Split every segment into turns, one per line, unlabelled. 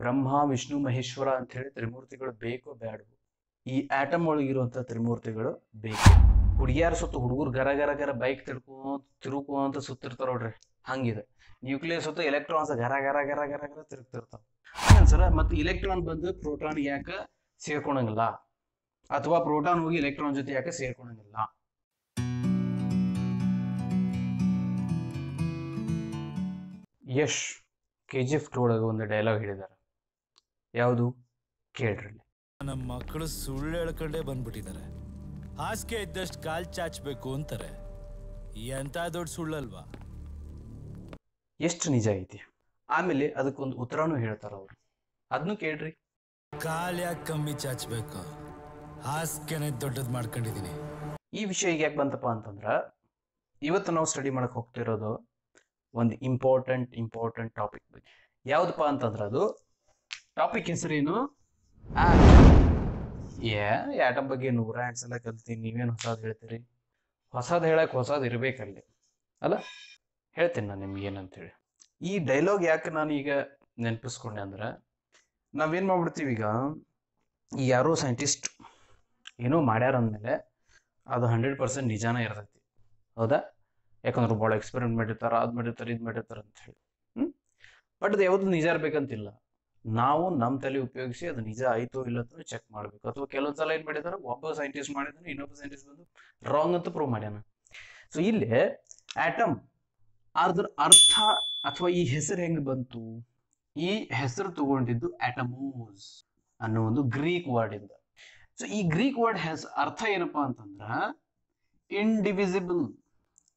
ಬ್ರಹ್ಮ, ವಿಷ್ಣು, ಮಹೇಶ್ವರ ಅಂತ ಹೇಳಿ ತ್ರಿಮೂರ್ತಿಗಳು ಬೇಕೋ ಬೇಡವು ಈ ಆಟಮ್ ಒಳಗಿರುವಂತ ತ್ರಿಮೂರ್ತಿಗಳು ಬೇಕು. ಹುಡುಗಿಯಾರ ಸುತ್ತ ಹುಡುಗರು ಗರ ಗರ ಗರ ಬೈಕ್ ತಿರ್ಕೊಂತ ಅಂತ ಸುತ್ತಿರ್ತಾರ ನೋಡ್ರಿ, ಹಂಗಿದೆ. ನ್ಯೂಕ್ಲಿಯಸ್ ಸುತ್ತ ಎಲೆಕ್ಟ್ರಾನ್ಸ್ ಗರ ಗರ ಗರ ಗರ ಗರ ತಿರುಗ್ತಿರ್ತಾವ. ಸರ ಮತ್ತೆ ಇಲೆಕ್ಟ್ರಾನ್ ಬಂದು ಪ್ರೋಟಾನ್ ಯಾಕೆ ಸೇರ್ಕೊಳಂಗಿಲ್ಲ ಅಥವಾ ಪ್ರೋಟಾನ್ ಹೋಗಿ ಎಲೆಕ್ಟ್ರಾನ್ ಜೊತೆ ಯಾಕೆ ಸೇರ್ಕೊಳಂಗಿಲ್ಲ Yash K G F two ಒಳಗೆ ಒಂದು ಡೈಲಾಗ್ ಹೇಳಿದ್ದಾರೆ. ಯಾವುದು? ಕೇಳ್ರಿ.
ನಮ್ಮ ಮಕ್ಕಳು ಸುಳ್ಳು ಹೇಳ್ಕೊಂಡೇ ಬಂದ್ಬಿಟ್ಟಿದ್ದಾರೆ. ಹಾಸಿಗೆ ಇದ್ದಷ್ಟು ಕಾಲ್ ಚಾಚಬೇಕು ಅಂತಾರೆ. ಎಂತ ದೊಡ್ಡ ಸುಳ್ಳಲ್ವಾ?
ಎಷ್ಟು ನಿಜ ಐತಿ? ಆಮೇಲೆ ಅದಕ್ಕೊಂದು ಉತ್ತರನೂ ಹೇಳ್ತಾರ ಅವರು. ಅದನ್ನು ಕೇಳ್ರಿ.
ಕಾಲ್ ಯಾಕೆ ಕಮ್ಮಿ ಚಾಚಬೇಕು? ಹಾಸಿಗೆನೆ ದೊಡ್ಡದ್ ಮಾಡ್ಕೊಂಡಿದೀನಿ.
ಈ ವಿಷಯ ಈಗ ಯಾಕೆ ಬಂತಪ್ಪ ಅಂತಂದ್ರ ಇವತ್ತು ನಾವು ಸ್ಟಡಿ ಮಾಡಕ್ ಹೋಗ್ತಿರೋದು ಒಂದು ಇಂಪಾರ್ಟೆಂಟ್ ಇಂಪಾರ್ಟೆಂಟ್ ಟಾಪಿಕ್ ಬಗ್ಗೆ. ಯಾವ್ದಪ್ಪ ಅಂತಂದ್ರ ಅದು ಟಾಪಿಕ್ ಹೆಸರೇನು ಏ ಆಟಮ್ ಬಗ್ಗೆ ನೂರ ಎಂಟು ಸಲ ಕಲ್ತೀನಿ ನೀವೇನು ಹೊಸದು ಹೇಳ್ತೀರಿ? ಹೊಸದು ಹೇಳಕ್ಕೆ ಹೊಸದು ಇರ್ಬೇಕಲ್ಲಿ. ಅಲ್ಲ ಹೇಳ್ತೀನಿ ನಾನು ನಿಮ್ಗೆ ಏನಂತೇಳಿ. ಈ ಡೈಲಾಗ್ ಯಾಕೆ ನಾನು ಈಗ ನೆನಪಿಸ್ಕೊಂಡೆ ಅಂದ್ರೆ ನಾವೇನು ಮಾಡ್ಬಿಡ್ತೀವಿ ಈಗ ಈ ಯಾರೋ ಸೈಂಟಿಸ್ಟ್ ಏನೋ ಮಾಡ್ಯಾರ ಅಂದಮೇಲೆ ಅದು ಹಂಡ್ರೆಡ್ ಪರ್ಸೆಂಟ್ ನಿಜಾನ ಇರ್ತೈತಿ. ಹೌದಾ? ಯಾಕಂದ್ರೆ ಭಾಳ ಎಕ್ಸ್ಪೆರಿಮೆಂಟ್ ಮಾಡಿರ್ತಾರೆ ಅದು ಮಾಡಿರ್ತಾರೆ ಇದು ಮಾಡಿರ್ತಾರೆ ಅಂತ ಹೇಳಿ. ಹ್ಞೂ ಬಟ್ ಅದು ಯಾವುದು ನಿಜ ಇರ್ಬೇಕಂತಿಲ್ಲ. ನಾವು ನಮ್ಮ ತಲೆ ಉಪಯೋಗಿಸಿ ಅದು ನಿಜ ಆಯ್ತೋ ಇಲ್ಲ ಅಂತ ಚೆಕ್ ಮಾಡಬೇಕು. ಅಥವಾ ಕೆಲವೊಂದ್ಸಲ ಏನು ಮಾಡಿದಾರೆ, ಒಬ್ಬ ಸೈಂಟಿಸ್ಟ್ ಮಾಡಿದಾನೆ, ಇನ್ನೊಬ್ಬ ಸೈಂಟಿಸ್ಟ್ ಬಂದು ರಾಂಗ್ ಅಂತ ಪ್ರೂವ್ ಮಾಡ್ಯಾನ. ಸೊ ಇಲ್ಲಿ ಆಟಮ್ ಅದ್ರ ಅರ್ಥ ಅಥವಾ ಈ ಹೆಸರು ಹೆಂಗ್ ಬಂತು? ಈ ಹೆಸರು ತಗೊಂಡಿದ್ದು ಆಟಮೋಸ್ ಅನ್ನೋ ಒಂದು ಗ್ರೀಕ್ ವರ್ಡ್ ಇಂದ. ಸೊ ಈ ಗ್ರೀಕ್ ವರ್ಡ್ ಹೆಸ್, ಅರ್ಥ ಏನಪ್ಪಾ ಅಂತಂದ್ರ ಇಂಡಿವಿಸಿಬಲ್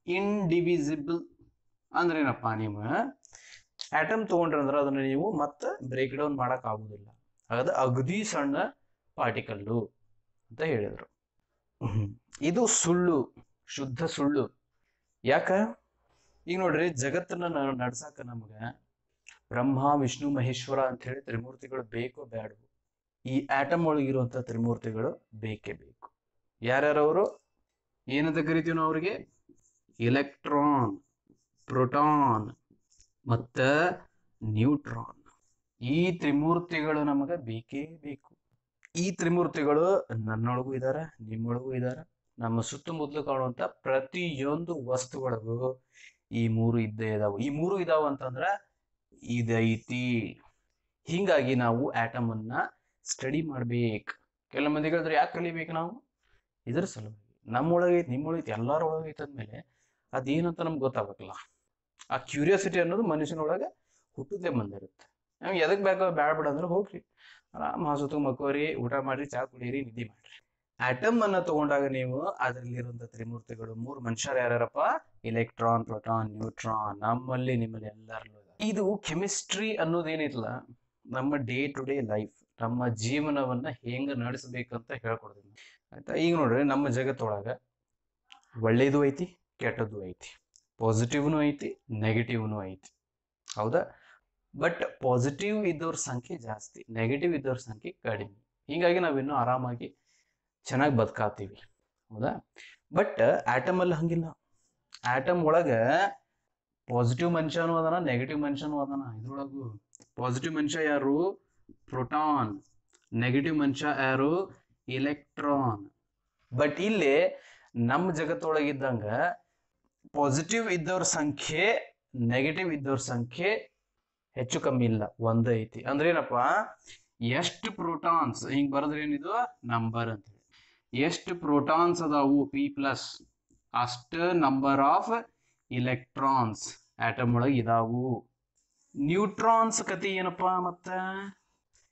ಇಂಡಿವಿಸಿಬಲ್ ಅಂದ್ರೆ ಏನಪ್ಪಾ ನೀವು? ಆಟಮ್ ಅಂದ್ರೆ ಅದನ್ನ ನೀವು ಮತ್ತೆ ಬ್ರೇಕ್ ಡೌನ್ ಮಾಡಕ್ ಆಗುದಿಲ್ಲ. ಅದು ಅಗದಿ ಸಣ್ಣ ಪಾರ್ಟಿಕಲ್ಲು ಅಂತ ಹೇಳಿದ್ರು. ಇದು ಸುಳ್ಳು, ಶುದ್ಧ ಸುಳ್ಳು. ಯಾಕ? ಈಗ ನೋಡ್ರಿ, ಜಗತ್ತನ್ನ ನಡ್ಸಾಕ ನಮ್ಗ ಬ್ರಹ್ಮ, ವಿಷ್ಣು, ಮಹೇಶ್ವರ ಅಂತ ಹೇಳಿ ತ್ರಿಮೂರ್ತಿಗಳು ಬೇಕೋ ಬೇಡವು ಈ ಆಟಮ್ ಒಳಗಿರುವಂತ ತ್ರಿಮೂರ್ತಿಗಳು ಬೇಕೇ ಬೇಕು. ಯಾರ್ಯಾರವರು? ಏನಂತ ಕರಿತೀವಿ ನಾವು ಅವ್ರಿಗೆ? ಎಲೆಕ್ಟ್ರಾನ್ ಪ್ರೋಟಾನ್ ಮತ್ತ ನ್ಯೂಟ್ರಾನ್. ಈ ತ್ರಿಮೂರ್ತಿಗಳು ನಮಗ ಬೇಕೇ ಬೇಕು. ಈ ತ್ರಿಮೂರ್ತಿಗಳು ನನ್ನೊಳಗೂ ಇದಾರ, ನಿಮ್ಮೊಳಗೂ ಇದಾರ. ನಮ್ಮ ಸುತ್ತಮುತ್ತಲು ಕಾಣುವಂತ ಪ್ರತಿಯೊಂದು ವಸ್ತುಗಳಿಗೂ ಈ ಮೂರು ಇದ್ದೇ ಇದಾವೆ. ಈ ಮೂರು ಇದಾವ ಅಂತಂದ್ರ ಇದೈತಿ ಹಿಂಗಾಗಿ ನಾವು ಆಟಮ್ ಅನ್ನ ಸ್ಟಡಿ ಮಾಡ್ಬೇಕು. ಕೆಲ ಮಂದಿ ಹೇಳಿದ್ರೆ ಯಾಕೆ ಕಲಿಬೇಕು ನಾವು? ಇದ್ರ ಸಲುವಾಗಿ. ನಮ್ಮೊಳಗೆ ನಿಮ್ಮೊಳಗೈತಿ ನಿಮ್ಮೊಳಗೆ ಐತಿ ಎಲ್ಲಾರ ಒಳಗೆ ಐತಿ ಅಂದ್ಮೇಲೆ ಅದೇನಂತ ನಮ್ಗೆ ಗೊತ್ತಾಗಬೇಕಲ್ಲ. ಆ ಕ್ಯೂರಿಯಾಸಿಟಿ ಅನ್ನೋದು ಮನುಷ್ಯನೊಳಗೆ ಹುಟ್ಟುದೇ ಬಂದಿರುತ್ತೆ. ನಮ್ಗೆ ಎದಕ್ ಬೇಕೋ ಬಿಡ ಅಂದ್ರೆ ಹೋಗ್ರಿ. ಆರಾಮ್ ಹಸುತ್ತು ಮಕ್ಕೋರಿ ಊಟ ಮಾಡ್ರಿ, ಚಾ ಕುಡಿಯಿರಿ ನಿದ್ದೆ ಮಾಡ್ರಿ. ಆಟಮ್ ಅನ್ನ ತಗೊಂಡಾಗ ನೀವು ಅದರಲ್ಲಿರುವಂತ ತ್ರಿಮೂರ್ತಿಗಳು ಮೂರು ಮನುಷ್ಯರು ಯಾರ್ಯಾರಪ್ಪ? ಎಲೆಕ್ಟ್ರಾನ್ ಪ್ರೋಟಾನ್ ನ್ಯೂಟ್ರಾನ್ ನಮ್ಮಲ್ಲಿ ನಿಮ್ಮಲ್ಲಿ ಎಲ್ಲರಲ್ಲೂ. ಇದು ಕೆಮಿಸ್ಟ್ರಿ ಅನ್ನೋದೇನಿಲ್ಲ ನಮ್ಮ ಡೇ ಟು ಡೇ ಲೈಫ್ ನಮ್ಮ ಜೀವನವನ್ನ ಹೆಂಗ ನಡೆಸಬೇಕಂತ ಹೇಳ್ಕೊಡ್ತೀನಿ. ಆಯ್ತಾ? ಈಗ ನೋಡ್ರಿ, ನಮ್ಮ ಜಗತ್ತೊಳಗ ಒಳ್ಳೇದು ಐತಿ, ಕೆಟ್ಟದ್ದು ಐತಿ. ಪಾಸಿಟಿವ್ನು ಐತಿ ನೆಗೆಟಿವ್ನು ಐತಿ. ಹೌದಾ? ಬಟ್ ಪಾಸಿಟಿವ್ ಇದ್ದವ್ರ ಸಂಖ್ಯೆ ಜಾಸ್ತಿ ನೆಗೆಟಿವ್ ಇದ್ದವ್ರ ಸಂಖ್ಯೆ ಕಡಿಮೆ. ಹೀಗಾಗಿ ನಾವಿನ್ನೂ ಆರಾಮಾಗಿ ಚೆನ್ನಾಗಿ ಬದುಕಾತೀವಿ. ಹೌದಾ? ಬಟ್ ಆಟಮ್ ಅಲ್ಲಿ ಹಂಗಿಲ್ಲ. ಆಟಮ್ ಒಳಗ ಪಾಸಿಟಿವ್ ಮನುಷ್ಯನೂ ಅದಾನ ನೆಗೆಟಿವ್ ಮನುಷ್ಯನೂ ಅದಾನ. ಇದ್ರೊಳಗು ಪಾಸಿಟಿವ್ ಮನುಷ್ಯ ಯಾರು? ಪ್ರೋಟಾನ್ ನೆಗೆಟಿವ್ ಮನುಷ್ಯ ಯಾರು? ಇಲೆಕ್ಟ್ರಾನ್ ಬಟ್ ಇಲ್ಲಿ ನಮ್ಮ ಜಗತ್ತೊಳಗಿದ್ದಂಗ ಪಾಸಿಟಿವ್ ಇದ್ದವ್ರ ಸಂಖ್ಯೆ ನೆಗೆಟಿವ್ ಇದ್ದವ್ರ ಸಂಖ್ಯೆ ಹೆಚ್ಚು ಕಮ್ಮಿ ಇಲ್ಲ, ಒಂದೇ ಐತಿ. ಅಂದ್ರೆ ಏನಪ್ಪ? ಎಷ್ಟು ಪ್ರೋಟಾನ್ಸ್ ಹಿಂಗ್ ಬರದ್ರೆ ಏನಿದು? ನಂಬರ್ ಅಂತ. ಎಷ್ಟು ಪ್ರೋಟಾನ್ಸ್ ಅದಾವು? ಪಿ ಪ್ಲಸ್ ಅಷ್ಟು ನಂಬರ್ ಆಫ್ ಇಲೆಕ್ಟ್ರಾನ್ಸ್ ಆಟಮ್ ಒಳಗೆ ಇದಾವು. ನ್ಯೂಟ್ರಾನ್ಸ್ ಕತಿ ಏನಪ್ಪಾ ಮತ್ತ?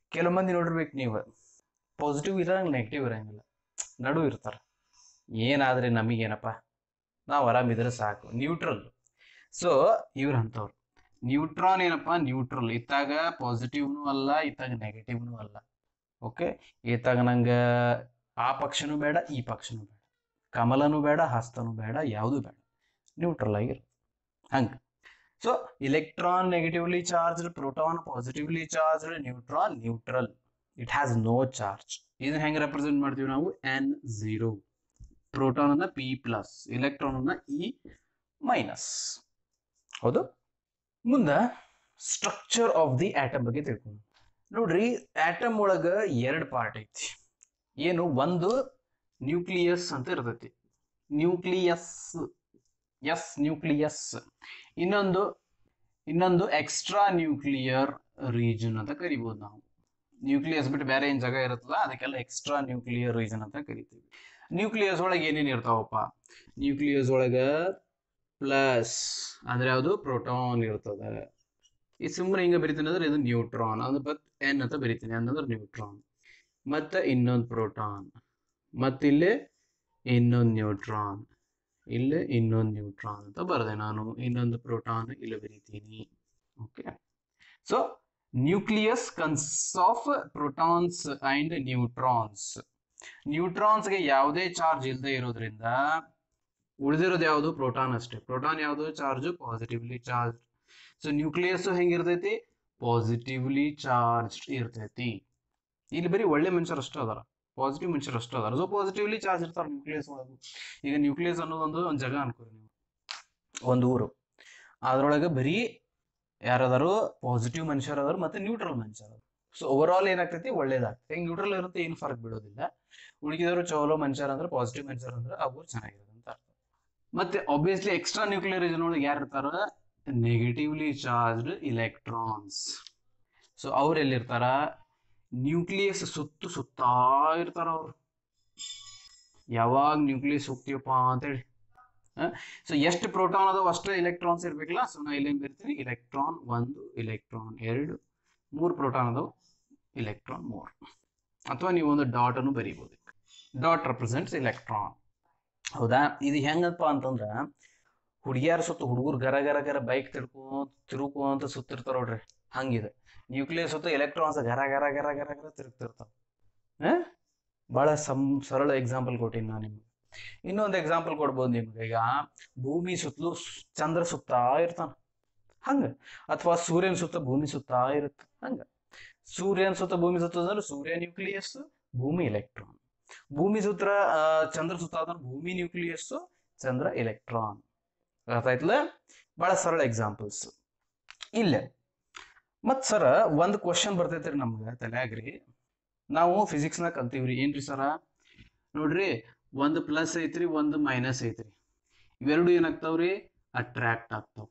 ಕೆಲವು ಮಂದಿ ನೋಡಿರ್ಬೇಕು ನೀವು. ಪಾಸಿಟಿವ್ ಇರಂಗಿಲ್ಲ ನೆಗೆಟಿವ್ ಇರಂಗಿಲ್ಲ. ನಡು ಇರ್ತಾರ. ಏನಾದ್ರೆ ನಮಗೇನಪ್ಪ? ನಾವು ಆರಾಮಿದ್ರೆ ಸಾಕು. ನ್ಯೂಟ್ರಲ್ ಸೊ ಇವ್ರ ಅಂತವ್ರು ನ್ಯೂಟ್ರಾನ್ ಏನಪ್ಪಾ? ನ್ಯೂಟ್ರಲ್ ಇತ್ತಾಗ ಪಾಸಿಟಿವ್ನು ಅಲ್ಲ, ಇತ್ತಾಗ ನೆಗೆಟಿವ್ನು ಅಲ್ಲ. ಓಕೆ ಇತ್ತಾಗ ನಂಗೆ ಆ ಪಕ್ಷನೂ ಬೇಡ, ಈ ಪಕ್ಷನೂ ಬೇಡ. ಕಮಲನೂ ಬೇಡ, ಹಸ್ತನೂ ಬೇಡ, ಯಾವುದು ಬೇಡ. ನ್ಯೂಟ್ರಲ್ ಆಗಿರು. ಹಂಗೆ. So electron negatively charged proton positively charged neutron neutral it has no charge ಇದನ್ನ ಹೆಂಗೆ ರೆಪ್ರೆಸೆಂಟ್ ಮಾಡ್ತೀವಿ ನಾವು? ಎನ್ ಝೀರೋ ಪ್ರೋಟಾನ್ ಅನ್ನ ಪಿ ಪ್ಲಸ್ ಎಲೆಕ್ಟ್ರಾನ್ ಅನ್ನ ಇ ಮೈನಸ್ ಹೌದು? ಮುಂದೆ ಸ್ಟ್ರಕ್ಚರ್ ಆಫ್ ದಿ ಆಟಮ್ ಬಗ್ಗೆ ತಿಳ್ಕೊಂಡು ನೋಡ್ರಿ ಆಟಮ್ ಒಳಗ ಎರಡು ಪಾರ್ಟ್ ಐತಿ. ಏನು? ಒಂದು ನ್ಯೂಕ್ಲಿಯಸ್ ಅಂತ ಇರ್ತೈತಿ. ನ್ಯೂಕ್ಲಿಯಸ್ ಎಸ್ ನ್ಯೂಕ್ಲಿಯಸ್ ಇನ್ನೊಂದು ಇನ್ನೊಂದು ಎಕ್ಸ್ಟ್ರಾ ನ್ಯೂಕ್ಲಿಯರ್ ರೀಜನ್ ಅಂತ ಕರಿಬಹುದು ನಾವು. ನ್ಯೂಕ್ಲಿಯಸ್ ಬಿಟ್ಟು ಬೇರೆ ಏನ್ ಜಾಗ ಇರುತ್ತಲ್ಲ, ಅದಕ್ಕೆಲ್ಲ ಎಕ್ಸ್ಟ್ರಾ ನ್ಯೂಕ್ಲಿಯರ್ ರೀಜನ್ ಅಂತ ಕರಿತೀವಿ. ನ್ಯೂಕ್ಲಿಯಸ್ ಒಳಗೆ ಏನೇನು ಇರ್ತಾವಪ್ಪ? ನ್ಯೂಕ್ಲಿಯಸ್ ಒಳಗ ಪ್ಲಸ್ ಅಂದ್ರೆ ಯಾವುದು? ಪ್ರೋಟಾನ್ ಇರ್ತದೆ. ಈ ಸುಮ್ಮನೆ ಹಿಂಗ ಬರಿತೀನಿ ಅಂದ್ರೆ ಇದು ನ್ಯೂಟ್ರಾನ್ ಅಂದ್ರೆ ಬಟ್ ಎನ್ ಅಂತ ಬರಿತೀನಿ ಅಂದ್ರೆ ನ್ಯೂಟ್ರಾನ್ ಮತ್ತೆ ಇನ್ನೊಂದು ಪ್ರೋಟಾನ್ ಮತ್ತಿಲ್ಲಿ ಇನ್ನೊಂದು ನ್ಯೂಟ್ರಾನ್ ಇಲ್ಲಿ ಇನ್ನೊಂದು ನ್ಯೂಟ್ರಾನ್ ಅಂತ ಬರದೆ ನಾನು. ಇನ್ನೊಂದು ಪ್ರೋಟಾನ್ ಇಲ್ಲಿ ಬರೀತೀನಿ. Okay so nucleus consists of protons and neutrons ನ್ಯೂಟ್ರಾನ್ಸ್ಗೆ ಯಾವುದೇ ಚಾರ್ಜ್ ಇಲ್ಲದೆ ಇರೋದ್ರಿಂದ ಉಳಿದಿರೋದು ಯಾವುದು? ಪ್ರೋಟಾನ್ ಅಷ್ಟೇ. ಪ್ರೋಟಾನ್ ಯಾವುದು? Charge positively charge. So nucleus ಹೆಂಗಿರ್ತೈತಿ ಪಾಸಿಟಿವ್ಲಿ ಚಾರ್ಜ್ ಇರ್ತೈತಿ. ಇಲ್ಲಿ ಬರೀ ಒಳ್ಳೆ ಮನುಷ್ಯರು ಅಷ್ಟೇ ಅದಾರ. ಪಾಸಿಟಿವ್ ಮನುಷ್ಯರು ಅಷ್ಟೇ ಅದಾರ. ಸೊ ಪಾಸಿಟಿವ್ಲಿ ಚಾರ್ಜ್ ಇರ್ತಾರ ನ್ಯೂಕ್ಲಿಯಸ್ ಒಳಗೆ. ಈಗ ನ್ಯೂಕ್ಲಿಯಸ್ ಅನ್ನೋದೊಂದು ಒಂದು ಜಗ ಅನ್ಕೋರಿ ನೀವು. ಒಂದು ಊರು. ಅದರೊಳಗೆ ಬರೀ ಯಾರದಾರು ಪಾಸಿಟಿವ್ ಮನುಷ್ಯರಾದ್ರು ಮತ್ತೆ ನ್ಯೂಟ್ರಲ್ ಮನುಷ್ಯರು ಸೊ ಓವರ್ ಆಲ್ ಏನಾಗ್ತೈತಿ? ಒಳ್ಳೇದಾಗ್ತೈತಿ. ಹೆಂಗ್ ನ್ಯೂಟ್ರಲ್ ಇರುತ್ತೆ ಏನು ಫರ್ಕ್ ಬೀಳೋದಿಲ್ಲ ಉಳಿದಿದ್ರು ಚೋಲೋ ಮನುಷ್ಯರು ಅಂದ್ರೆ ಪಾಸಿಟಿವ್ ಮನುಷ್ಯರು ಅಂದ್ರೆ ಅವು ಚೆನ್ನಾಗಿರೋದು ಅಂತ ಅರ್ಥ. ಮತ್ತೆ ಆಬ್ವಿಯಸ್ಲಿ ಎಕ್ಸ್ಟ್ರಾ ನ್ಯೂಕ್ಲಿಯರ್ ರೀಜನ್ ಒಳಗೆ ಯಾರು ಇರ್ತಾರ? ನೆಗೆಟಿವ್ಲಿ ಚಾರ್ಜ್ಡ್ ಇಲೆಕ್ಟ್ರಾನ್ಸ್ ಸೊ ಅವ್ರು ಎಲ್ಲಿರ್ತಾರ? ನ್ಯೂಕ್ಲಿಯಸ್ ಸುತ್ತು ಸುತ್ತಾ ಇರ್ತಾರ ಅವ್ರು. ಯಾವಾಗ ನ್ಯೂಕ್ಲಿಯಸ್ ಹೋಗ್ತೀವಪ್ಪ ಅಂತೇಳಿ. ಸೊ ಎಷ್ಟು ಪ್ರೋಟಾನ್ ಅದಾವ ಅಷ್ಟೇ ಇಲೆಕ್ಟ್ರಾನ್ಸ್ ಇರ್ಬೇಕಲ್ಲ? ಸೊ ನಾ ಇಲ್ಲಿ ಬರ್ತೀನಿ. ಇಲೆಕ್ಟ್ರಾನ್ ಒಂದು ಇಲೆಕ್ಟ್ರಾನ್ ಎರಡು, ಮೂರು ಪ್ರೋಟಾನ್ ಅದಾವ ಇಲೆಕ್ಟ್ರಾನ್ ಮೂರು. ಅಥವಾ ನೀವು ಒಂದು ಡಾಟ್ ಅನ್ನು ಬರೀಬಹುದು ಡಾಟ್ ರೆಪ್ರೆಸೆಂಟ್ಸ್ ಎಲೆಕ್ಟ್ರಾನ್ ಹೌದಾ? ಇದು ಹೆಂಗಪ್ಪ ಅಂತಂದ್ರ ಹುಡುಗಿಯಾರ ಸುತ್ತ ಹುಡುಗರು ಗರ ಗರ ಗರ ಬೈಕ್ ತಿರ್ಕೊಂತ ತಿರುಕೊಂತ ಸುತ್ತಿರ್ತಾರ ನೋಡ್ರಿ. ಹಂಗಿದೆ. ನ್ಯೂಕ್ಲಿಯಸ್ ಸುತ್ತ ಎಲೆಕ್ಟ್ರಾನ್ಸ್ ಗರ ಗರ ಗರ ಗರ ಗರ ತಿರುಗ್ತಿರ್ತಾವ. ಬಹಳ ಸಂ ಸರಳ ಎಕ್ಸಾಂಪಲ್ ಕೊಟ್ಟಿನಿ ನಾನು ನಿಮ್ಗೆ. ಇನ್ನೊಂದು ಎಕ್ಸಾಂಪಲ್ ಕೊಡ್ಬೋದು ನಿಮ್ಗೆ. ಈಗ ಭೂಮಿ ಸುತ್ತಲೂ ಚಂದ್ರ ಸುತ್ತಾ ಇರ್ತಾನ. ಹಂಗ. ಅಥವಾ ಸೂರ್ಯನ ಸುತ್ತ ಭೂಮಿ ಸುತ್ತಾ ಇರುತ್ತೆ ಹಂಗ. ಸೂರ್ಯನ ಸುತ್ತ ಭೂಮಿ ಸುತ್ತದಂದ್ರೆ ಸೂರ್ಯ ನ್ಯೂಕ್ಲಿಯಸ್ ಭೂಮಿ ಎಲೆಕ್ಟ್ರಾನ್ ಭೂಮಿ ಸುತ್ತ ಆ, ಚಂದ್ರ ಸುತ್ತ ಅಂದ್ರೆ ಭೂಮಿ ನ್ಯೂಕ್ಲಿಯಸ್ ಚಂದ್ರ ಎಲೆಕ್ಟ್ರಾನ್ ಅರ್ಥ ಆಯ್ತಲ್ಲ ಬಹಳ ಸರಳ ಎಕ್ಸಾಂಪಲ್ಸ್ ಇಲ್ಲ. ಮತ್ ಸರ ಒಂದ್ ಕ್ವಶನ್ ಬರ್ತೈತ್ರಿ ನಮ್ಗೆ ತಲೆಯಾಗ್ರಿ ನಾವು ಫಿಸಿಕ್ಸ್ನ ಕಲ್ತೀವ್ರಿ ಏನ್ರಿ ಸರ ನೋಡ್ರಿ ಒಂದು ಪ್ಲಸ್ ಐತ್ರಿ ಒಂದು ಮೈನಸ್ ಐತ್ರಿ. ಇವೆರಡು ಏನಾಗ್ತಾವ್ರಿ? ಅಟ್ರಾಕ್ಟ್ ಆಗ್ತಾವ?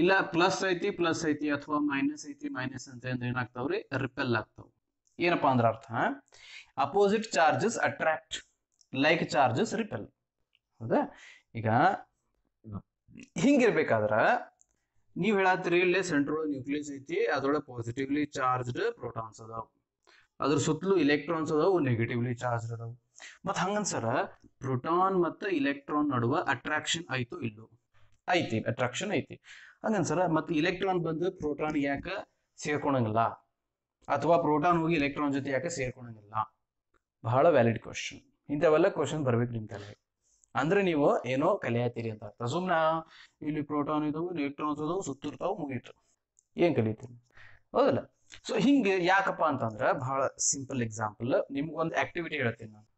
ಇಲ್ಲ ಪ್ಲಸ್ ಐತಿ ಪ್ಲಸ್ ಐತಿ ಅಥವಾ ಮೈನಸ್ ಐತಿ ಮೈನಸ್ ಅಂತ ಅಂದ್ರೆ ಏನಾಗ್ತಾವ್ರಿ ರಿಪೆಲ್ ಆಗ್ತಾವ. ಏನಪ್ಪಾ ಅಂದ್ರ ಅರ್ಥ? Opposite charges attract like charges repel ಹೌದಾ? ಈಗ ಹಿಂಗಿರ್ಬೇಕಾದ್ರ ನೀವ್ ಹೇಳತ್ತೀರಿ, ಇಲ್ಲೇ ಸೆಂಟ್ರಲ್ ನ್ಯೂಕ್ಲಿಯಸ್ ಐತಿ, ಅದ್ರೊಳಗೆ ಪಾಸಿಟಿವ್ಲಿ ಚಾರ್ಜ್ಡ್ ಪ್ರೋಟಾನ್ಸ್ ಅದಾವ. ಅದ್ರ ಸುತ್ತಲೂ ಇಲೆಕ್ಟ್ರಾನ್ಸ್ ಅದಾವು ನೆಗೆಟಿವ್ಲಿ ಚಾರ್ಜ್ ಅದಾವು. ಮತ್ ಹಂಗನ್ಸರ ಪ್ರೋಟಾನ್ ಮತ್ತ ಇಲೆಕ್ಟ್ರಾನ್ ನಡುವ ಅಟ್ರಾಕ್ಷನ್ ಆಯ್ತು ಇಲ್ಲೋ? ಐತಿ ಅಟ್ರಾಕ್ಷನ್ ಐತಿ. ಹಂಗನ್ಸರ ಮತ್ತೆ ಇಲೆಕ್ಟ್ರಾನ್ ಬಂದು ಪ್ರೋಟಾನ್ ಯಾಕೆ ಸೇರ್ಕೊಳಂಗಿಲ್ಲ ಅಥವಾ ಪ್ರೋಟಾನ್ ಹೋಗಿ ಎಲೆಕ್ಟ್ರಾನ್ ಜೊತೆ ಯಾಕೆ ಸೇರ್ಕೊಳಂಗಿಲ್ಲ ಬಹಳ ವ್ಯಾಲಿಡ್ ಕ್ವಶನ್ ಇಂಥವೆಲ್ಲ ಕ್ವಶನ್ ಬರ್ಬೇಕು ನಿಮ್ಮ ತಲೆ ಅಂದ್ರೆ ನೀವು ಏನೋ ಕಲಿಯತ್ತೀರಿ ಅಂತ ಅರ್ಥ. ಸುಮ್ನ ಇಲ್ಲಿ ಪ್ರೋಟಾನ್ ಇದಾವು ಇಲೆಕ್ಟ್ರಾನ್ಸ್ ಇದಾವು ಸುತ್ತಿರ್ತಾವು ಮುಗೀತು. ಏನ್ ಕಲಿತೀರಿ? ಹೌದಲ್ಲ? ಸೊ ಹಿಂಗೆ ಯಾಕಪ್ಪ ಅಂತಂದ್ರ ಬಹಳ ಸಿಂಪಲ್ ಎಕ್ಸಾಂಪಲ್ ನಿಮ್ಗೊಂದು ಆಕ್ಟಿವಿಟಿ ಹೇಳ್ತೀನಿ ನಾನು.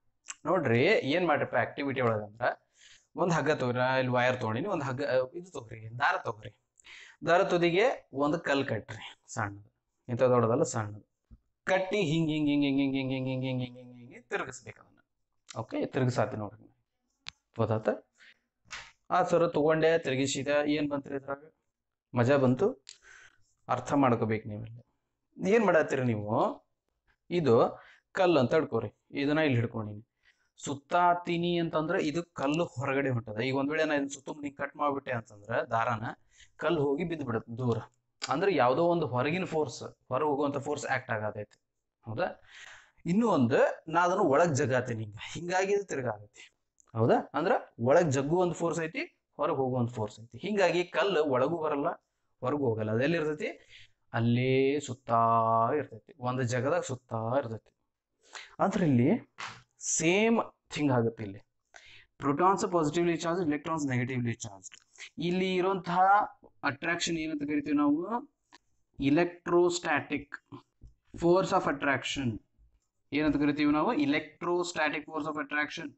ನೋಡ್ರಿ, ಏನ್ ಮಾಡ್ರಪ್ಪ ಆಕ್ಟಿವಿಟಿ ಒಳಗಂದ್ರ, ಒಂದ್ ಹಗ್ಗ ತಗೋರಿ, ಇಲ್ಲಿ ವೈರ್ ತಗೊಂಡಿನಿ ಒಂದ್ ಹಗ್ಗ, ಇದು ತಗೋರಿ, ದಾರ ತಗೋರಿ. ದಾರ ತುದಿಗೆ ಒಂದು ಕಲ್ ಕಟ್ರಿ ಸಣ್ಣದು ಇಂಥ ದೊಡ್ಡದಲ್ಲ ಸಣ್ಣದು ಕಟ್ಟಿ ಹಿಂಗೆ ಹಿಂಗೆ ಹಿಂಗೆ ಹಿಂಗೆ ಹಿಂಗೆ ಹಿಂಗೆ ಹಿಂಗೆ ಹಿಂಗೆ ಹಿಂಗೆ ಹಿಂಗೆ ಹಿಂಗ್ ಹಿಂಗ್ ತಿರುಗಿಸ್ಬೇಕು ಅದನ್ನು ಓಕೆ ತಿರುಗಿಸಾತಿ ನೋಡ್ರಿ ಗೊತ್ತಾತ ಆ ಸರ ತಗೊಂಡೆ ತಿರುಗಿಸಿದ ಏನು ಬಂತ್ರಿ ಇದ್ರಾಗ ಮಜಾ ಬಂತು ಅರ್ಥ ಮಾಡ್ಕೋಬೇಕು ನೀವೆಲ್ಲ ಏನು ಮಾಡತ್ತೀರಿ ನೀವು ಇದು ಕಲ್ಲು ಅಂತ ಹಿಡ್ಕೋರಿ ಇದನ್ನ ಇಲ್ಲಿ ಹಿಡ್ಕೊಂಡಿನಿ ಸುತ್ತಾತೀನಿ ಅಂತಂದ್ರೆ ಇದು ಕಲ್ಲು ಹೊರಗಡೆ ಹೊಂಟದ ಈಗ ಒಂದ್ ವೇಳೆ ನಾ ಇದನ್ನ ಸುತ್ತ ಹಿಂಗ್ ಕಟ್ ಮಾಡ್ಬಿಟ್ಟೆ ಅಂತಂದ್ರೆ ದಾರಾನ ಕಲ್ಲು ಹೋಗಿ ಬಿದ್ದು ಬಿಡುತ್ತೆ ದೂರ. ಅಂದ್ರೆ ಯಾವುದೋ ಒಂದು ಹೊರಗಿನ ಫೋರ್ಸ್ ಹೊರ ಹೋಗುವಂತ ಫೋರ್ಸ್ ಆಕ್ಟ್ ಆಗತೈತಿ. ಹೌದಾ? ಇನ್ನೂ ಒಂದು ನಾ ಅದನ್ನು ಒಳಗ್ ಜಗ್ಗಾತೀನಿ ಹಿಂಗ. ಹಿಂಗಾಗಿ ಇದು ತಿರ್ಗಾಗೈತಿ ಹೌದಾ? ಅಂದ್ರ ಒಳಗ್ ಜಗ್ಗು ಒಂದು ಫೋರ್ಸ್ ಐತಿ, ಹೊರಗೆ ಹೋಗುವಂತ ಫೋರ್ಸ್ ಐತಿ. ಹಿಂಗಾಗಿ ಕಲ್ಲು ಒಳಗೂ ಬರಲ್ಲ, ಹೊರಗೂ ಹೋಗಲ್ಲ. ಅದೆಲ್ಲಿ ಇರ್ತೈತಿ ಅಲ್ಲೇ ಸುತ್ತಾ ಇರ್ತೈತಿ. ಒಂದು ಜಗದಾಗ ಸುತ್ತಾ ಇರ್ತೈತಿ. ಅದ್ರಲ್ಲಿ ಇಲ್ಲಿ ಸೇಮ್ ಥಿಂಗ್ ಆಗುತ್ತೆ ಇಲ್ಲಿ. Protons positively charge electrons negatively charge ಇಲ್ಲಿ ಇರುವಂತಹ ಅಟ್ರಾಕ್ಷನ್ ಏನಂತ ಕರಿತೀವಿ ನಾವು? ಇಲೆಕ್ಟ್ರೋಸ್ಟ್ಯಾಟಿಕ್ ಫೋರ್ಸ್ ಆಫ್ ಅಟ್ರಾಕ್ಷನ್ ಏನಂತ ಕರಿತೀವಿ ನಾವು? ಇಲೆಕ್ಟ್ರೋಸ್ಟ್ಯಾಟಿಕ್ ಫೋರ್ಸ್ ಆಫ್ ಅಟ್ರಾಕ್ಷನ್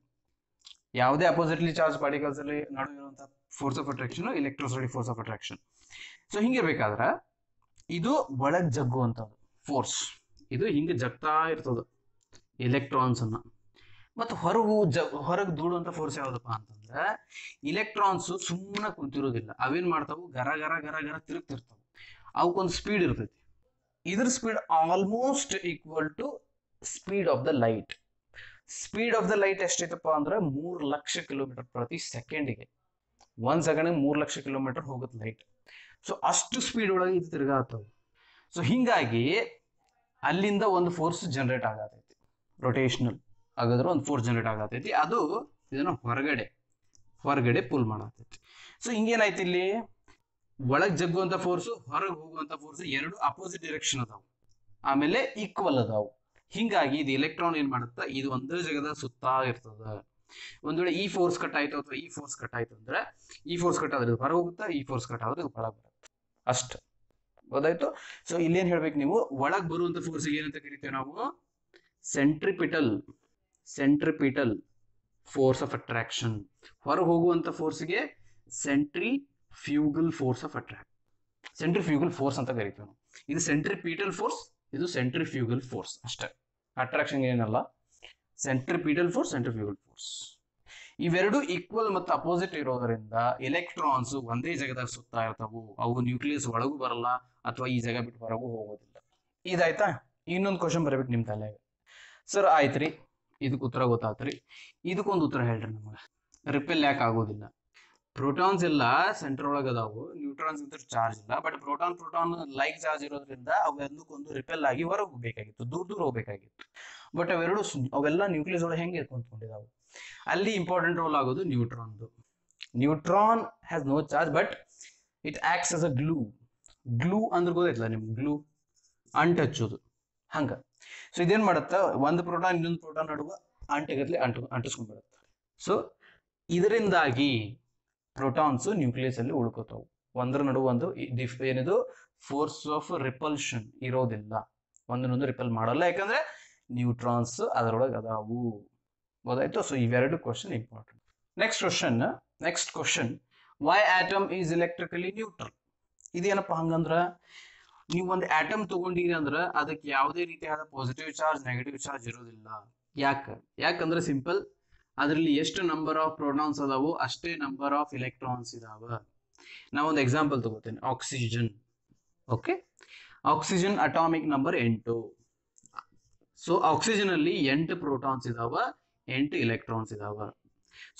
ಯಾವುದೇ ಅಪೋಸಿಟ್ಲಿ ಚಾರ್ಜ್ ಪಾರ್ಟಿಕಲ್ಸ್ ಅಲ್ಲಿ ನಡುವೆ force of attraction electrostatic force of attraction so ಹಿಂಗಿರ್ಬೇಕಾದ್ರ ಇದು ಒಳಗ್ ಜಗ್ಗುವಂಥದ್ದು ಫೋರ್ಸ್ ಇದು ಹಿಂಗೆ ಜಗ್ತಾ ಇರ್ತದೆ ಎಲೆಕ್ಟ್ರಾನ್ಸ್ ಅನ್ನ. ಮತ್ತು ಹೊರಗು ಜ, ಹೊರಗೆ ದೂಡುವಂತ ಫೋರ್ಸ್ ಯಾವ್ದಪ್ಪ ಅಂತಂದ್ರೆ ಇಲೆಕ್ಟ್ರಾನ್ಸ್ ಸುಮ್ಮನೆ ಕುಂತಿರೋದಿಲ್ಲ. ಅವೇನ್ ಮಾಡ್ತಾವು? ಗರ ಗರ ಗರ ಗರ ತಿರುಗ್ತಿರ್ತಾವ. ಅವಕ್ಕೊಂದು ಸ್ಪೀಡ್ ಇರ್ತೈತಿ. ಇದ್ರ speed almost equal to speed of the light speed of the light ಎಷ್ಟೈತಪ್ಪ ಅಂದ್ರೆ ಮೂರು ಲಕ್ಷ ಕಿಲೋಮೀಟರ್ ಪ್ರತಿ ಸೆಕೆಂಡಿಗೆ ಒಂದ್ ಸೆಕೆಂಡ್ ಮೂರು ಲಕ್ಷ ಕಿಲೋಮೀಟರ್ ಹೋಗುತ್ತೆ ಲೈಟ್ ಸೊ ಅಷ್ಟು ಸ್ಪೀಡ್ ಒಳಗೆ ಇದು ತಿರ್ಗಾತವು ಸೊ ಹಿಂಗಾಗಿ ಅಲ್ಲಿಂದ ಒಂದು ಫೋರ್ಸ್ ಜನರೇಟ್ ಆಗತೈತಿ. ರೊಟೇಷನಲ್ ಹಾಗಾದ್ರೆ ಒಂದು ಫೋರ್ಸ್ ಜನರೇಟ್ ಆಗತೈತಿ ಅದು ಇದನ್ನ ಹೊರಗಡೆ ಹೊರಗಡೆ ಪುಲ್ ಮಾಡತೈತಿ ಸೊ ಹಿಂಗೇನಾಯ್ತು ಇಲ್ಲಿ? ಒಳಗ್ ಜಗ್ಗುವಂತ ಫೋರ್ಸ್ ಹೊರಗೆ ಹೋಗುವಂತ ಫೋರ್ಸ್ ಎರಡು ಅಪೋಸಿಟ್ ಡೈರೆಕ್ಷನ್ ಅದಾವು. ಆಮೇಲೆ ಈಕ್ವಲ್ ಅದಾವು. ಹಿಂಗಾಗಿ ಇದು ಎಲೆಕ್ಟ್ರಾನ್ ಏನ್ ಮಾಡುತ್ತಾ? ಇದು ಒಂದೇ ಜಗದ ಸುತ್ತಾ ಇರ್ತದ ಒಂದ್ ವೇಳೆ ಈ ಫೋರ್ಸ್ ಕಟ್ ಆಯ್ತು ಅಥವಾ ಈ ಫೋರ್ಸ್ ಕಟ್ ಆಯ್ತು ಅಂದ್ರೆ ಈ ಫೋರ್ಸ್ ಕಟ್ ಆದ್ರೆ ಇದು ಹೊರ ಹೋಗುತ್ತಾ? ಈ ಫೋರ್ಸ್ ಕಟ್ ಆದ್ರೆ ಇದು ಒಳಗ್ ಬರುತ್ತೆ. ಅಷ್ಟ. ಗೊತ್ತಾಯ್ತು? ಸೊ ಇಲ್ಲೇನ್ ಹೇಳ್ಬೇಕು ನೀವು? ಒಳಗ್ ಬರುವಂತ ಫೋರ್ಸ್ ಏನಂತ ಕರಿತೇವೆ ನಾವು? Centripetal centripetal force of attraction ಹೊರಗೆ ಹೋಗುವಂತ ಫೋರ್ಸ್ಗೆ centrifugal force of attraction centrifugal force ಅಂತ ಕರಿತೀವಿ ನಾವು. ಇದು ಸೆಂಟ್ರಿಪೀಟಲ್ ಫೋರ್ಸ್ ಇದು ಸೆಂಟ್ರಿ ಫ್ಯೂಗಲ್ ಫೋರ್ಸ್ ಅಷ್ಟೇ. ಅಟ್ರಾಕ್ಷನ್ ಏನಲ್ಲ. Centripetal force centrifugal force ಇವೆರಡು ಈಕ್ವಲ್ ಮತ್ತು ಅಪೋಸಿಟ್ ಇರೋದರಿಂದ ಎಲೆಕ್ಟ್ರಾನ್ಸ್ ಒಂದೇ ಜಾಗದಾಗ ಸುತ್ತಾ ಇರ್ತಾವು. ಅವು ನ್ಯೂಕ್ಲಿಯಸ್ ಒಳಗೂ ಬರಲ್ಲ ಅಥವಾ ಈ ಜಾಗ ಬಿಟ್ಟು ಹೊರಗೂ ಹೋಗೋದಿಲ್ಲ. ಇದಾಯ್ತಾ? ಇನ್ನೊಂದು ಕ್ವಶನ್ ಬರಬೇಕು ನಿಮ್ ತಲೆಗೆ. ಸರ್ ಆಯ್ತ್ರಿ. ಇದಕ್ಕೆ ಉತ್ತರ ಗೊತ್ತಾತ್ರಿ. ಇದಕ್ಕೊಂದು ಉತ್ತರ ಹೇಳ್ರಿ ನಮಗೆ. ರಿಪೆಲ್ ಯಾಕೆ ಆಗೋದಿಲ್ಲ. ಪ್ರೋಟಾನ್ಸ್ ಎಲ್ಲ ಸೆಂಟರ್ ಒಳಗೆ ಅದಾವು. ನ್ಯೂಟ್ರಾನ್ಸ್ ಅಂತ ಚಾರ್ಜ್ ಇಲ್ಲ. But proton proton like charge ಇರೋದ್ರಿಂದ ಅವೆಲ್ಲಕ್ಕೊಂದು ರಿಪೆಲ್ ಆಗಿ ಹೊರಗೆ ಹೋಗ್ಬೇಕಾಗಿತ್ತು. ದೂರ ದೂರ ಹೋಗ್ಬೇಕಾಗಿತ್ತು. ಬಟ್ ಅವೆರಡು ಅವೆಲ್ಲ ನ್ಯೂಕ್ಲಿಯಸ್ ಒಳಗೆ ಹೆಂಗೆ ಕುಂತ್ಕೊಂಡಿದಾವು? ಅಲ್ಲಿ ಇಂಪಾರ್ಟೆಂಟ್ ರೋಲ್ ಆಗೋದು ನ್ಯೂಟ್ರಾನ್ದು neutron has no charge but it acts as a glue glue ಅಂದ್ರೆ ಗೊತ್ತೈತಲ್ಲ ನಿಮ್ಗೆ? ಗ್ಲೂ ಅಂಟಚ್ಚೋದು ಹಂಗ. ಸೊ ಇದೇನ್ ಮಾಡುತ್ತ? ಒಂದು ಪ್ರೋಟಾನ್ ಇನ್ನೊಂದು ಪ್ರೋಟಾನ್ ನಡುವ ಅಂಟಿಗತ್ಲೆ ಅಂಟು, ಅಂಟಿಸ್ಕೊಂಡ್ಬಿಡುತ್ತೆ. ಸೊ ಇದರಿಂದಾಗಿ ಪ್ರೋಟಾನ್ಸ್ ನ್ಯೂಕ್ಲಿಯಸ್ ಅಲ್ಲಿ ಉಳ್ಕೋತಾವು. ಒಂದರ ನಡುವೆ ಒಂದು ಏನಿದು? ಫೋರ್ಸ್ ಆಫ್ ರಿಪಲ್ಷನ್ ಇರೋದಿಲ್ಲ. ಒಂದನ್ನೊಂದು ರಿಪಲ್ ಮಾಡಲ್ಲ. ಯಾಕಂದ್ರೆ ನ್ಯೂಟ್ರಾನ್ಸ್ ಅದರೊಳಗೆ ಅದಾವು. ಗೊತ್ತಾಯ್ತು? ಸೊ ಇವೆರಡು question important next question next question why atom is electrically neutral ಇದೇನಪ್ಪ ಹಂಗಂದ್ರ? ನೀವು ಒಂದು ಆಟಮ್ ತಗೊಂಡಿರಿ ಅಂದ್ರ ಅದಕ್ಕೆ ಯಾವುದೇ ರೀತಿಯಾದ ಪಾಸಿಟಿವ್ ಚಾರ್ಜ್ ನೆಗೆಟಿವ್ ಚಾರ್ಜ್ ಇರೋದಿಲ್ಲ. ಯಾಕ? ಯಾಕಂದ್ರೆ ಸಿಂಪಲ್ ಅದರಲ್ಲಿ ಎಷ್ಟು ನಂಬರ್ ಆಫ್ ಪ್ರೋಟಾನ್ಸ್ ಅದಾವೋ ಅಷ್ಟೇ ನಂಬರ್ ಆಫ್ ಎಲೆಕ್ಟ್ರಾನ್ಸ್ ಇದಾವ. ಒಂದು example ತಗೋತೇನೆ. Oxygen okay oxygen atomic number ಎಂಟು. ಸೊ ಆಕ್ಸಿಜನ್ ಅಲ್ಲಿ ಎಂಟು ಪ್ರೋಟಾನ್ಸ್ ಇದಾವ, ಎಂಟು ಎಲೆಕ್ಟ್ರಾನ್ಸ್ ಇದಾವ.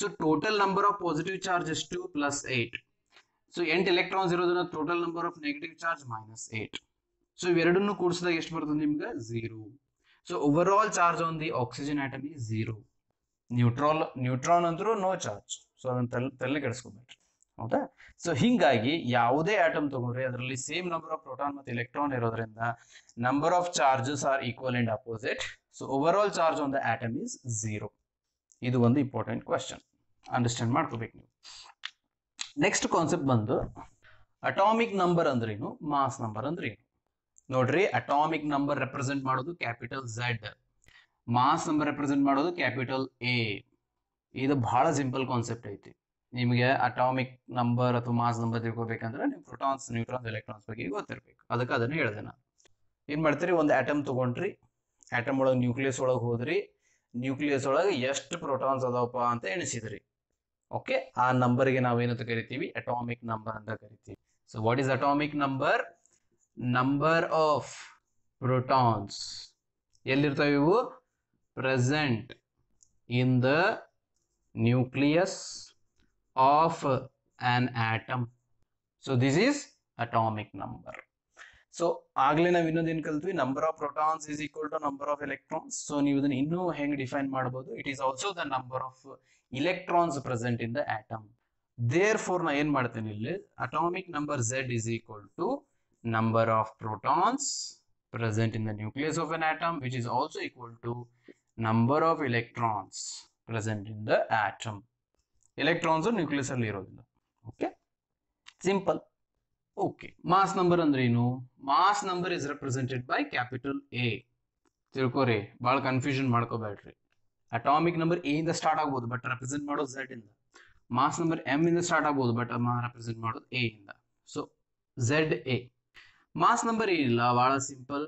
So total number of positive charge ಎಷ್ಟು? ಪ್ಲಸ್ ಏಟ್ ಸೊ ಎಂಟು ಎಲೆಕ್ಟ್ರಾನ್ಸ್ ಇರೋದನ್ನ total number of negative charge minus eight so ಇವೆರಡನ್ನು ಕೂಡಿಸಿದಾಗ ಎಷ್ಟು ಬರ್ತದೆ ನಿಮ್ಗೆ? Zero so overall charge on the oxygen atom ಈ ಝೀರೋ ನ್ಯೂಟ್ರಾಲ್ ನ್ಯೂಟ್ರಾನ್ ಅಂದ್ರೂ ನೋ ಚಾರ್ಜ್ ಸೊ ಅದನ್ನ ತಲೆ ತಲೆ ಹೌದಾ? ಸೊ ಹಿಂಗಾಗಿ ಯಾವುದೇ ಆಟಮ್ ತಗೊಂಡ್ರೆ ಅದರಲ್ಲಿ ಸೇಮ್ ನಂಬರ್ ಆಫ್ ಪ್ರೋಟಾನ್ ಮತ್ತು ಎಲೆಕ್ಟ್ರಾನ್ ಇರೋದ್ರಿಂದ number of charges are equal and opposite so overall charge on the atom is zero ಇದು ಒಂದು ಇಂಪಾರ್ಟೆಂಟ್ ಕ್ವಶನ್ ಅಂಡರ್ಸ್ಟ್ಯಾಂಡ್ ಮಾಡ್ಕೋಬೇಕು ನೀವು. ನೆಕ್ಸ್ಟ್ ಕಾನ್ಸೆಪ್ಟ್ ಬಂದು ಅಟಾಮಿಕ್ ನಂಬರ್ ಅಂದ್ರೇನು ಮಾಸ್ ನಂಬರ್ ಅಂದ್ರೇನು ನೋಡ್ರಿ ಅಟಾಮಿಕ್ ನಂಬರ್ ರೆಪ್ರೆಸೆಂಟ್ ಮಾಡೋದು capital Z mass number represent ಮಾಡೋದು ಕ್ಯಾಪಿಟಲ್ ಎ ಇದು ಬಹಳ ಸಿಂಪಲ್ ಕಾನ್ಸೆಪ್ಟ್ ಐತಿ. ನಿಮಗೆ ಅಟಾಮಿಕ್ ನಂಬರ್ ಅಥವಾ ಮಾಸ್ ನಂಬರ್ ತಿಳ್ಕೊಬೇಕಂದ್ರೆ ನೀವು ಪ್ರೋಟಾನ್ಸ್ ನ್ಯೂಟ್ರಾನ್ಸ್ ಎಲೆಕ್ಟ್ರಾನ್ಸ್ ಬಗ್ಗೆ ಗೊತ್ತಿರ್ಬೇಕು. ಅದಕ್ಕೆ ಅದನ್ನ ಹೇಳಿದೆ ನಾನು. ಏನ್ ಮಾಡ್ತೀರಿ? ಒಂದು ಆಟಮ್ ತಗೊಂಡ್ರಿ. ಆಟಮ್ ಒಳಗೆ ನ್ಯೂಕ್ಲಿಯಸ್ ಒಳಗೆ ಹೋದ್ರಿ. ನ್ಯೂಕ್ಲಿಯಸ್ ಒಳಗೆ ಎಷ್ಟು ಪ್ರೋಟಾನ್ಸ್ ಅದಾವಪ್ಪ ಅಂತ ಎಣಿಸಿದ್ರಿ. ಓಕೆ ಆ ನಂಬರ್ಗೆ ನಾವೇನಂತ ಕರಿತೀವಿ? ಅಟಾಮಿಕ್ ನಂಬರ್ ಅಂತ ಕರಿತೀವಿ. So what is atomic number number of protons ಎಲ್ಲಿರ್ತವೆ ಇವು? Present in the nucleus of an atom so this is atomic number so ಆಗ್ಲೇ ನಾವ್ ಇನ್ನೊಂದು ಏನ್ ಕಲ್ತ್ವಿ? Number of protons is equal to number of electrons so ನೀವು ಇದನ್ನ ಇನ್ನೂ ಹೆಂಗ್ define ಮಾಡಬಹುದು it is also the number of electrons present in the atom therefore ನಾ ಏನ್ ಮಾಡ್ತೇನೆ ಇಲ್ಲಿ? Atomic number Z is equal to number of protons present in the nucleus of an atom, which is also equal to number of electrons present in the atom. Electrons nucleus ಅಲ್ಲಿ ಇರೋದಿಲ್ಲ. Okay simple okay mass number ಅಂದ್ರೆ ಏನು? Mass number is represented by capital A ತಿಳ್ಕೊರಿ ಭಾಳ confusion ಮಾಡ್ಕೋಬೇಡ್ರಿ. Atomic number A ಇಂದ start ಆಗ್ಬೋದು but represent ಮಾಡೋದು Z ಇಂದ. ಮಾಸ್ ನಂಬರ್ ಎಂ ಇಂದ ಸ್ಟಾರ್ಟ್ ಆಗ್ಬೋದು ಬಟ್ ರೆಪ್ರೆಸೆಂಟ್ ಮಾಡೋದು ಎ ಇಂದ. So Z A mass number ಏನಿಲ್ಲ ಬಹಳ ಸಿಂಪಲ್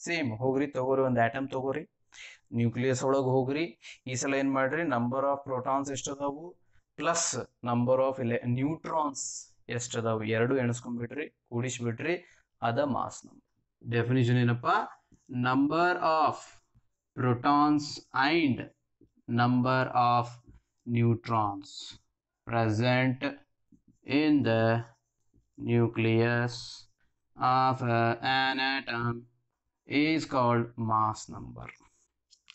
ಸೇಮ್ ಹೋಗ್ರಿ, ತಗೋರಿ, ಒಂದು ಆಟಮ್ ತಗೋರಿ. ನ್ಯೂಕ್ಲಿಯಸ್ ಒಳಗೆ ಹೋಗ್ರಿ. ಈ ಸಲ ಏನ್ ಮಾಡ್ರಿ? ನಂಬರ್ ಆಫ್ ಪ್ರೋಟಾನ್ಸ್ ಎಷ್ಟು ಅದಾವು ಪ್ಲಸ್ ನಂಬರ್ ಆಫ್ ಇಲೆ ನ್ಯೂಟ್ರಾನ್ಸ್ ಎಷ್ಟು ಅದಾವ ಎರಡು ಎಣಿಸ್ಕೊಂಡ್ಬಿಟ್ರಿ ಕೂಡಿಸ್ಬಿಟ್ರಿ, ಅದ ಮಾಸ್ ನಂಬರ್ ಡೆಫಿನಿಷನ್ ಏನಪ್ಪ? Number of protons and number of neutrons present in the nucleus of an atom is called mass number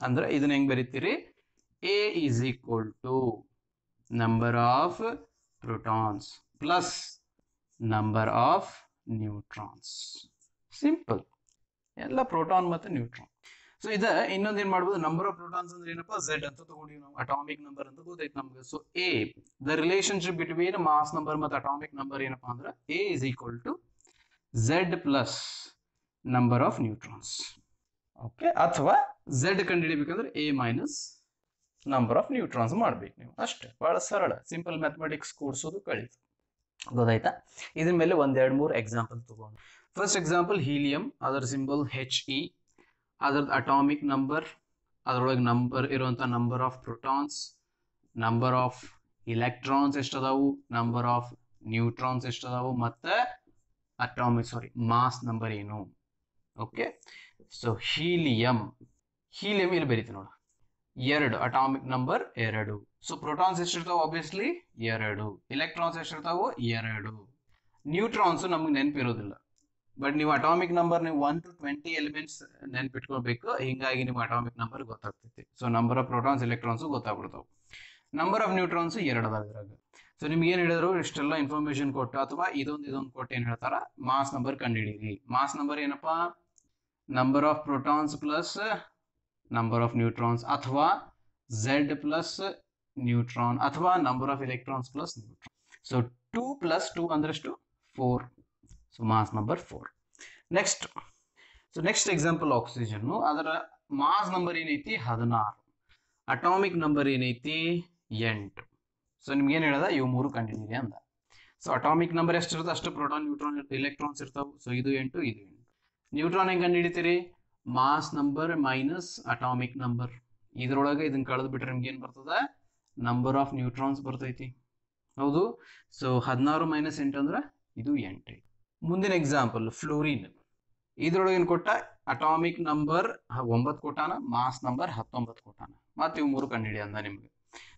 ಅಂದ್ರೆ ಇದನ್ನ ಹೆಂಗ್ ಬರೀತೀರಿ? A is equal to number of protons plus number of neutrons simple ಎಲ್ಲ proton ಮತ್ತು neutron so ಇದು ಇನ್ನೊಂದು ಏನ್ ಮಾಡ್ಬೋದು? Number of protons ಅಂದ್ರೆ ಏನಪ್ಪಾ? ಝೆಡ್ ಅಂತ ತಗೊಂಡಿವಿ ನಾವು. ಅಟಾಮಿಕ್ ನಂಬರ್ ಅಂತ ಗೊತ್ತೈತೆ ನಮ್ಗೆ. So A the relationship between mass number ಮತ್ತು ಅಟಾಮಿಕ್ ನಂಬರ್ ಏನಪ್ಪಾ ಅಂದ್ರೆ A is equal to Z plus number of neutrons okay ಅಥವಾ Z ಕಂಡುಹಿಡಿಬೇಕಂದ್ರೆ A minus number of neutrons ಮಾಡ್ಬೇಕು ನೀವು. ಅಷ್ಟೇ. ಬಹಳ ಸರಳ. ಸಿಂಪಲ್ ಮ್ಯಾಥಮೆಟಿಕ್ಸ್ ಕೂಡಿಸೋದು ಕಳೀತು. ಗೊತ್ತಾಯ್ತಾ? ಇದ್ರ ಮೇಲೆ ಒಂದೆರಡು ಮೂರು ಎಕ್ಸಾಂಪಲ್ ತಗೊಂಡು. ಫಸ್ಟ್ ಎಕ್ಸಾಂಪಲ್ ಹೀಲಿಯಂ ಅದರ ಸಿಂಬಲ್ ಹೆಚ್ ಇ ಅದ್ರದ್ದು ಅಟಾಮಿಕ್ ನಂಬರ್ ಅದರೊಳಗೆ ನಂಬರ್ ಇರುವಂಥ number of protons number of electrons ಎಷ್ಟದಾವು number of neutrons ಎಷ್ಟದಾವು, ಮತ್ತು ಅಟಾಮಿಕ್ ಸಾರಿ ಮಾಸ್ ನಂಬರ್ ಏನು. ಓಕೆ ಸೊ ಹೀಲಿಯಂ ಹೀಲಿಯಂ ಇಲ್ಲಿ ಬರೀತೀವಿ ನೋಡು? ಎರಡು ಅಟಾಮಿಕ್ ನಂಬರ್ ಎರಡು. ಸೊ ಪ್ರೋಟಾನ್ಸ್ ಎಷ್ಟಿರ್ತಾವೆ ಆಬ್ವಿಯಸ್ಲಿ ಎರಡು. ಎಲೆಕ್ಟ್ರಾನ್ಸ್ ಎಷ್ಟಿರ್ತಾವೆ ಎರಡು. ನ್ಯೂಟ್ರಾನ್ಸ್ ನಮ್ಗೆ ನೆನಪಿರೋದಿಲ್ಲ. ಬಟ್ ನೀವು ಅಟಾಮಿಕ್ ನಂಬರ್ ನೀವು ಒನ್ ಟು ಟ್ವೆಂಟಿ ಎಲಿಮೆಂಟ್ಸ್ ನೆನ್ಪಿಟ್ಕೊಳ್ಬೇಕು ಹಿಂಗಾಗಿ ನೀವು atomic number ಗೊತ್ತಾಗ್ತೈತಿ. So number of protons electrons ಗೊತ್ತಾಗ್ಬಿಡ್ತಾವೆ. Number of neutrons ಎರಡು ಅದಾವ ಸೊ ನಿಮ್ಗೆ ಏನು ಹೇಳಿದ್ರು? ಇಷ್ಟೆಲ್ಲ ಇನ್ಫಾರ್ಮೇಶನ್ ಕೊಟ್ಟು ಅಥವಾ ಇದೊಂದು ಇದೊಂದು ಕೊಟ್ಟು ಏನು ಹೇಳ್ತಾರ? ಮಾಸ್ ನಂಬರ್ ಕಂಡುಹಿಡೀರಿ ಮಾಸ್ ನಂಬರ್ ಏನಪ್ಪಾ? Number of protons plus number of neutrons ಅಥವಾ ಝೆಡ್ ಪ್ಲಸ್ ನ್ಯೂಟ್ರಾನ್ ಅಥವಾ number of electrons plus neutron so two plus two ಅಂದ್ರಷ್ಟು four so mass number four next so next example oxygen ಅದರ mass number ಏನೈತಿ? ಹದಿನಾರು. Atomic number ಏನೈತಿ? ಎಂಟು. So ನಿಮ್ಗೆ ಏನು ಹೇಳ್ದ? ಇವು ಮೂರು ಕಂಡಿದ್ದೀರಿ ಅಂದ. ಸೊ ಅಟಾಮಿಕ್ ನಂಬರ್ ಎಷ್ಟಿರುತ್ತೆ ಅಷ್ಟು ಪ್ರೋಟಾನ್ ನ್ಯೂಟ್ರಾನ್ ಇಲೆಕ್ಟ್ರಾನ್ಸ್ ಇರ್ತಾವೆ. ಸೊ ಇದು ಎಂಟು ಇದು ಎಂಟು. ನ್ಯೂಟ್ರಾನ್ ಹೆಂಗೆ ಕಂಡುಹಿಡಿತೀರಿ? Mass number minus atomic number ಇದ್ರೊಳಗೆ ಇದನ್ನ ಕಳೆದು ಬಿಟ್ರೆ ನಿಮ್ಗೆ ಏನು ಬರ್ತದ? ನಂಬರ್ ಆಫ್ ನ್ಯೂಟ್ರಾನ್ಸ್ ಬರ್ತೈತಿ. ಹೌದು? ಸೊ ಹದಿನಾರು ಮೈನಸ್ ಎಂಟು ಅಂದ್ರೆ ಇದು ಎಂಟು. ಮುಂದಿನ ಎಕ್ಸಾಂಪಲ್ ಫ್ಲೋರಿನ್ ಇದ್ರೊಳಗೇನು ಕೊಟ್ಟ? ಅಟಾಮಿಕ್ ನಂಬರ್ ಒಂಬತ್ತು ಕೊಟ್ಟಾನ ಮಾಸ್ ನಂಬರ್ ಹತ್ತೊಂಬತ್ತು ಕೊಟ್ಟಾನ. ಮತ್ತೆ ಇವು ಮೂರು ಕಂಡುಹಿಡಿ ಅಂದ ನಿಮ್ಗೆ.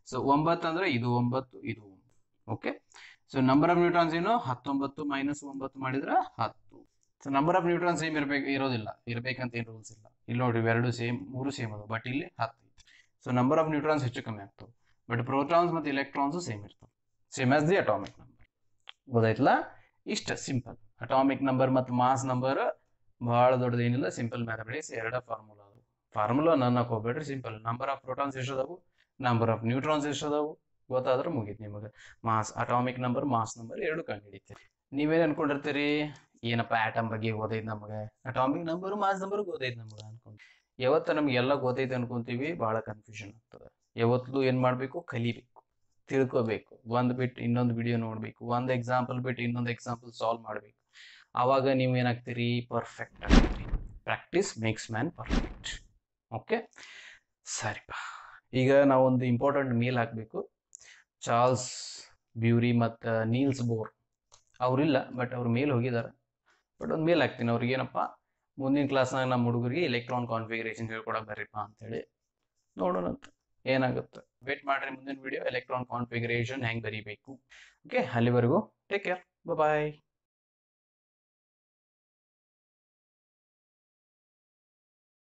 ಸೊ ಒಂಬತ್ತು ಅಂದ್ರೆ ಇದು ಒಂಬತ್ತು, ಇದು okay so number of neutrons ಏನು? ಹತ್ತೊಂಬತ್ತು ಮೈನಸ್ ಒಂಬತ್ತು ಮಾಡಿದ್ರೆ ಹತ್ತು. So number of neutron same ಇರಬೇಕು, ಇರೋದಿಲ್ಲ. ಇರಬೇಕಂತ ಏನು ರೂಲ್ಸ್ ಇಲ್ಲ. ಇಲ್ಲಿ ನೋಡಿ ಇವೆರಡು ಸೇಮ್ ಮೂರು ಸೇಮ್ ಅದು ಬಟ್ ಇಲ್ಲಿ ಹತ್ತು. ಸೊ ನಂಬರ್ ಆಫ್ ನ್ಯೂಟ್ರಾನ್ಸ್ ಹೆಚ್ಚು ಕಮ್ಮಿ ಆಗ್ತವೆ. ಬಟ್ ಪ್ರೋಟಾನ್ಸ್ ಮತ್ತು ಇಲೆಕ್ಟ್ರಾನ್ಸು ಸೇಮ್ ಇರ್ತವೆ. Same as the atomic number ಗೊತ್ತಾಯ್ತಲ್ಲ? ಇಷ್ಟ ಸಿಂಪಲ್ ಅಟಾಮಿಕ್ ನಂಬರ್ ಮತ್ತು ಮಾಸ್ ನಂಬರ್ ಭಾಳ ದೊಡ್ಡದೇನಿಲ್ಲ ಸಿಂಪಲ್ ಮ್ಯಾಥಮೆಟಿಕ್ಸ್ ಎರಡ ಫಾರ್ಮುಲಾ ಅದು ಫಾರ್ಮುಲಾ ನನ್ನ ಹೋಗ್ಬೇಡ್ರಿ ಸಿಂಪಲ್ ನಂಬರ್ ಆಫ್ ಪ್ರೋಟಾನ್ಸ್ ಎಷ್ಟು ಅದಾವು ನಂಬರ್ ಆಫ್ ನ್ಯೂಟ್ರಾನ್ಸ್ ಎಷ್ಟು ಅದಾವು ಗೊತ್ತಾದ್ರೆ ಮುಗೀತು ನಿಮಗೆ. Mass atomic number mass number ಎರಡು ಕಂಡುಹಿಡಿತೀರಿ ನೀವೇನು ಅನ್ಕೊಂಡಿರ್ತೀರಿ? ಏನಪ್ಪ ಆಟಮ್ ಬಗ್ಗೆ ಓದೈತೆ ನಮಗೆ? ಅಟಾಮಿಕ್ ನಂಬರ್ ಮಾಸ್ ನಂಬರ್ ಓದೈತೆ ನಮಗೆ ಅನ್ಕೊಂಡು. ಯಾವತ್ತ ನಮ್ಗೆ ಎಲ್ಲ ಗೊತ್ತೈತೆ ಅನ್ಕೊಂತೀವಿ, ಭಾಳ ಕನ್ಫ್ಯೂಷನ್ ಆಗ್ತದೆ. ಯಾವತ್ತೂ ಏನು ಮಾಡಬೇಕು? ಕಲಿಬೇಕು, ತಿಳ್ಕೋಬೇಕು. ಒಂದು ಬಿಟ್ಟು ಇನ್ನೊಂದು ವಿಡಿಯೋ ನೋಡಬೇಕು. ಒಂದು ಎಕ್ಸಾಂಪಲ್ ಬಿಟ್ಟು ಇನ್ನೊಂದು ಎಕ್ಸಾಂಪಲ್ ಸಾಲ್ವ್ ಮಾಡಬೇಕು. ಆವಾಗ ನೀವು ಏನಾಗ್ತೀರಿ? Perfect ಆಗ್ತೀರಿ. Practice makes man perfect okay ಸರಿಪಾ. ಈಗ ನಾವೊಂದು ಇಂಪಾರ್ಟೆಂಟ್ ಮೇಲ್ ಹಾಕಬೇಕು. ಚಾರ್ಲ್ಸ್ ಬ್ಯೂರಿ ಮತ್ತು ನೀಲ್ಸ್ ಬೋರ್. ಅವರಿಲ್ಲ ಬಟ್ ಅವ್ರ ಮೇಲ್ ಹೋಗಿದ್ದಾರೆ ಬಟ್ ಒಂದು ಮೇಲ್ ಹಾಕ್ತೀನಿ. ಅವ್ರಿಗೆ ಏನಪ್ಪ? ಮುಂದಿನ ಕ್ಲಾಸ್ನಾಗ ನಮ್ಮ ಹುಡುಗರಿಗೆ ಎಲೆಕ್ಟ್ರಾನ್ ಕಾನ್ಫಿಗರೇಷನ್ ಹೇಳ್ಕೊಡಕ್ಕೆ ಬರ್ರಿಪ್ಪ ಅಂತೇಳಿ ನೋಡೋಣಂತ. ಏನಾಗುತ್ತೆ? ವೇಟ್ ಮಾಡ್ರಿ ಮುಂದಿನ ವಿಡಿಯೋ ಎಲೆಕ್ಟ್ರಾನ್ ಕಾನ್ಫಿಗರೇಷನ್ ಹೆಂಗೆ ಬರೀಬೇಕು? ಓಕೆ ಅಲ್ಲಿವರೆಗೂ ಟೇಕ್ ಕೇರ್ ಬಾಯ್